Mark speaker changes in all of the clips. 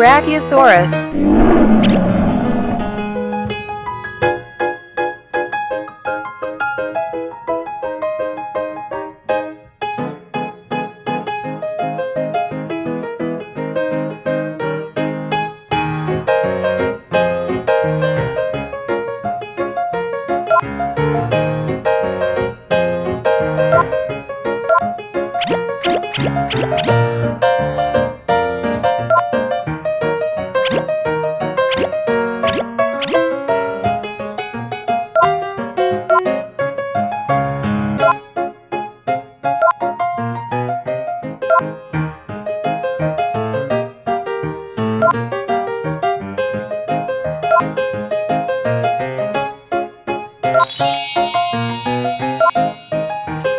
Speaker 1: Brachiosaurus.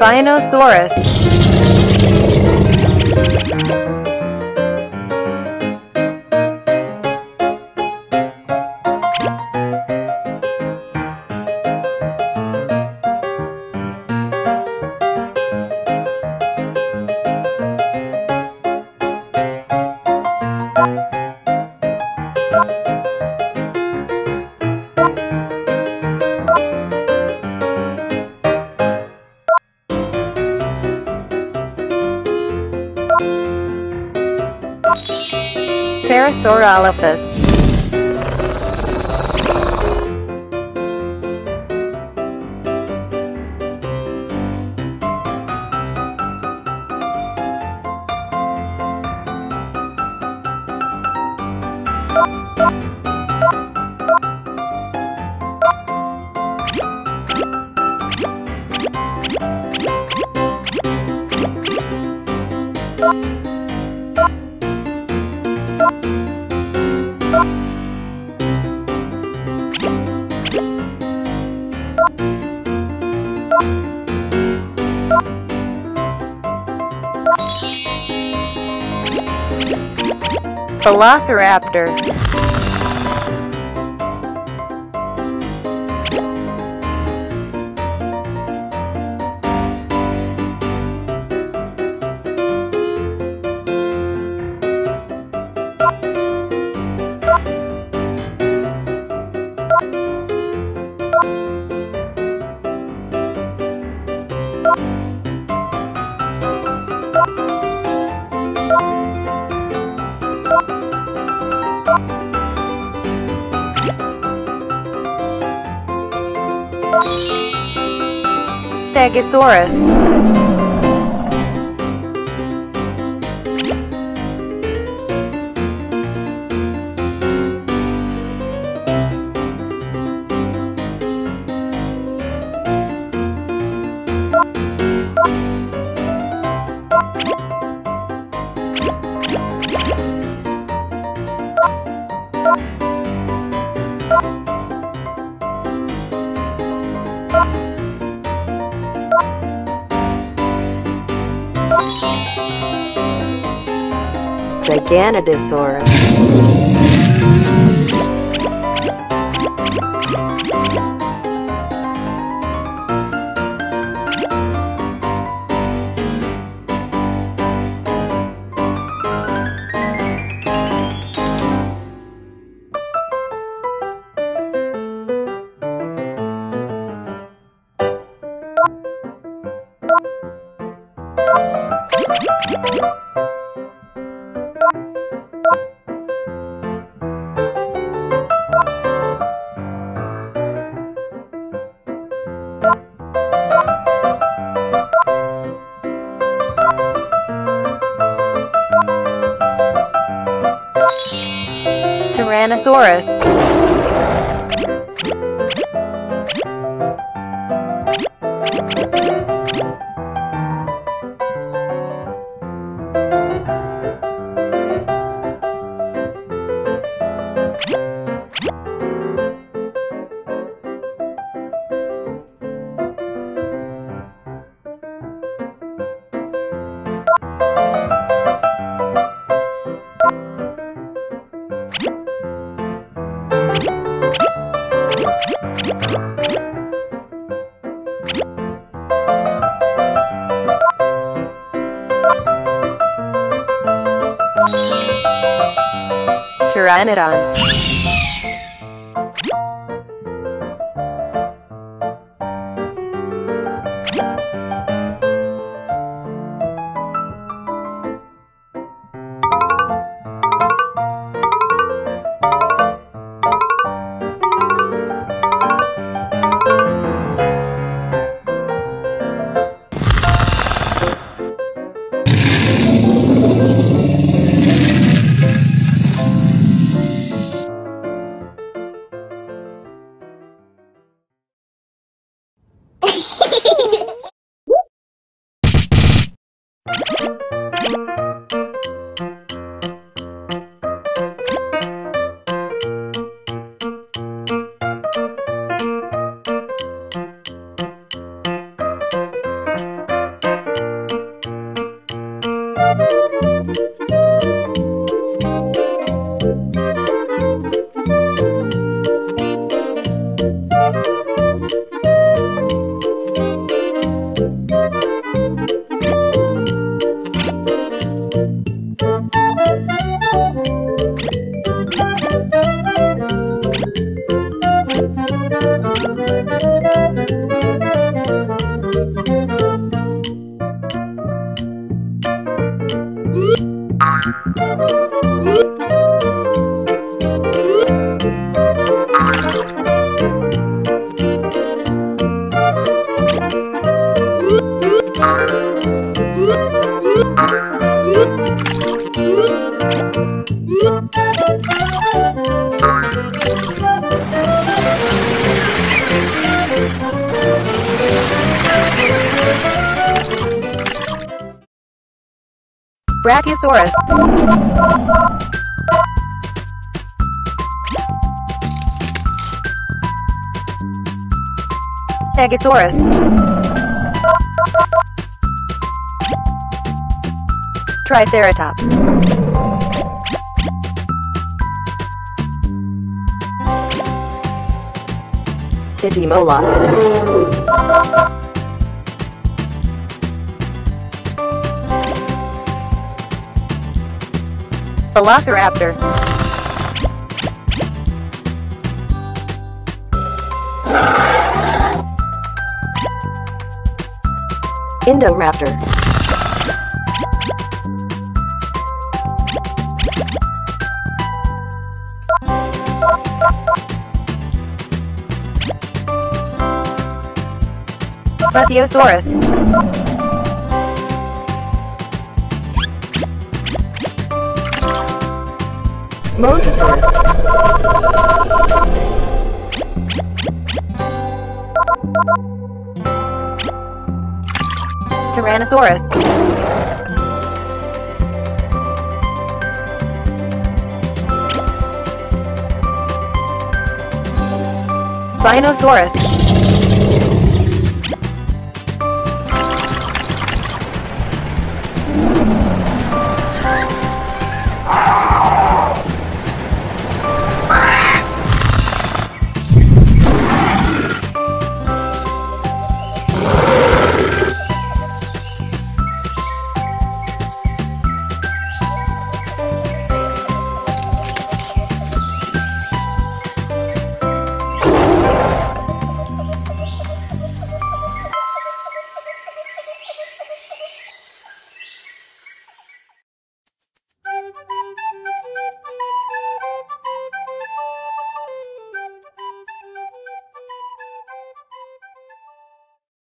Speaker 1: Spinosaurus. Parasaurolophus. Velociraptor. Stegosaurus. Giganotosaurus. Tyrannosaurus. Pteranodon. Brachiosaurus. Stegosaurus. Triceratops. Stygimoloch. Velociraptor. Indoraptor. Plesiosaurus. Mosasaurus. Tyrannosaurus. Spinosaurus.